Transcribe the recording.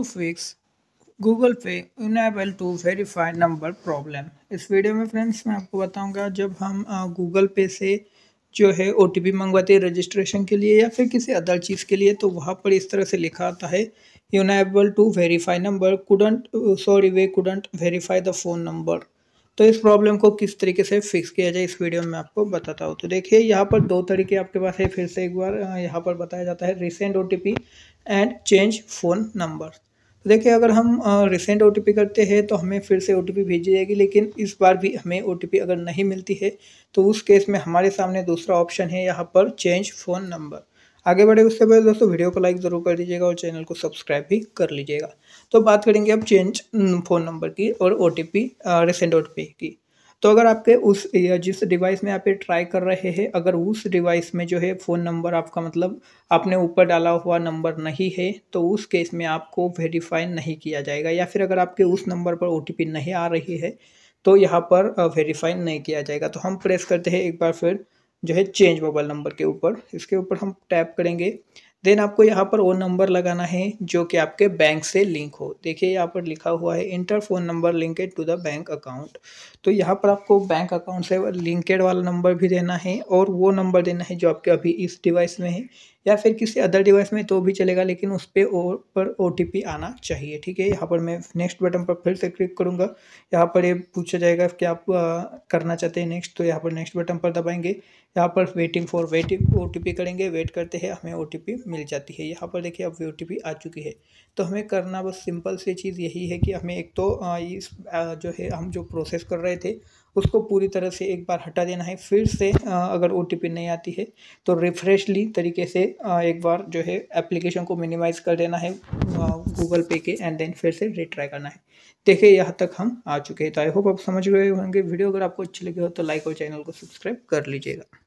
To fix Google Pay unable to verify number problem इस video में friends मैं आपको बताऊँगा जब हम गूगल पे से जो है ओ टी पी मंगवाते हैं रजिस्ट्रेशन के लिए या फिर किसी अदर चीज़ के लिए तो वहाँ पर इस तरह से लिखा आता है unable to verify number couldn't sorry we couldn't verify the phone number तो इस प्रॉब्लम को किस तरीके से फिक्स किया जाए, इस वीडियो में आपको बताता हूँ। तो देखिए, यहाँ पर दो तरीके आपके पास है, फिर से एक बार यहाँ पर बताया जाता है resend O and change phone number तो देखिए, अगर हम रिसेंट ओटीपी करते हैं तो हमें फिर से ओटीपी भेजी जाएगी, लेकिन इस बार भी हमें ओटीपी अगर नहीं मिलती है तो उस केस में हमारे सामने दूसरा ऑप्शन है, यहाँ पर चेंज फ़ोन नंबर आगे बढ़े, उससे पहले दोस्तों वीडियो को लाइक ज़रूर कर दीजिएगा और चैनल को सब्सक्राइब भी कर लीजिएगा। तो बात करेंगे अब चेंज फ़ोन नंबर की और ओ टी रिसेंट ओटीपी की। तो अगर आपके उस जिस डिवाइस में आप ये ट्राई कर रहे हैं, अगर उस डिवाइस में जो है फ़ोन नंबर आपका मतलब आपने ऊपर डाला हुआ नंबर नहीं है तो उस केस में आपको वेरीफाई नहीं किया जाएगा। या फिर अगर आपके उस नंबर पर ओटीपी नहीं आ रही है तो यहाँ पर वेरीफाई नहीं किया जाएगा। तो हम प्रेस करते हैं, एक बार फिर जो है चेंज मोबाइल नंबर के ऊपर। इसके ऊपर हम टैप करेंगे। देन आपको यहाँ पर वो नंबर लगाना है, जो कि आपके बैंक से लिंक हो। देखिए, यहाँ पर लिखा हुआ है enter phone number linked to the bank account तो यहाँ पर आपको बैंक अकाउंट से लिंकेड वाला नंबर भी देना है, और वो नंबर देना है जो आपके अभी इस डिवाइस में है, या फिर किसी अदर डिवाइस में तो भी चलेगा, लेकिन उस पर पर ओटीपी आना चाहिए, ठीक है? यहाँ पर मैं नेक्स्ट बटन पर फिर से क्लिक करूँगा। यहाँ पर ये पूछा जाएगा कि आप करना चाहते हैं नेक्स्ट तो यहाँ पर नेक्स्ट बटन पर दबाएँगे। यहाँ पर वेटिंग फॉर वेटिंग ओटीपी करेंगे वेट करते हैं, हमें ओटीपी मिल जाती है। यहाँ पर देखिए अब वी ओ आ चुकी है। तो हमें करना बस सिंपल सी चीज़ यही है कि हमें एक तो इस जो है हम जो प्रोसेस कर रहे थे, उसको पूरी तरह से एक बार हटा देना है। फिर से अगर ओटीपी नहीं आती है तो रिफ्रेशली तरीके से एक बार जो है एप्लीकेशन को मिनिमाइज़ कर देना है गूगल पे के एंड देन फिर से रिट्राई करना है। देखिए यहाँ तक हम आ चुके हैं। तो आई होप आप समझ गए होंगे। वीडियो अगर आपको अच्छी लगी हो तो लाइक और चैनल को सब्सक्राइब कर लीजिएगा।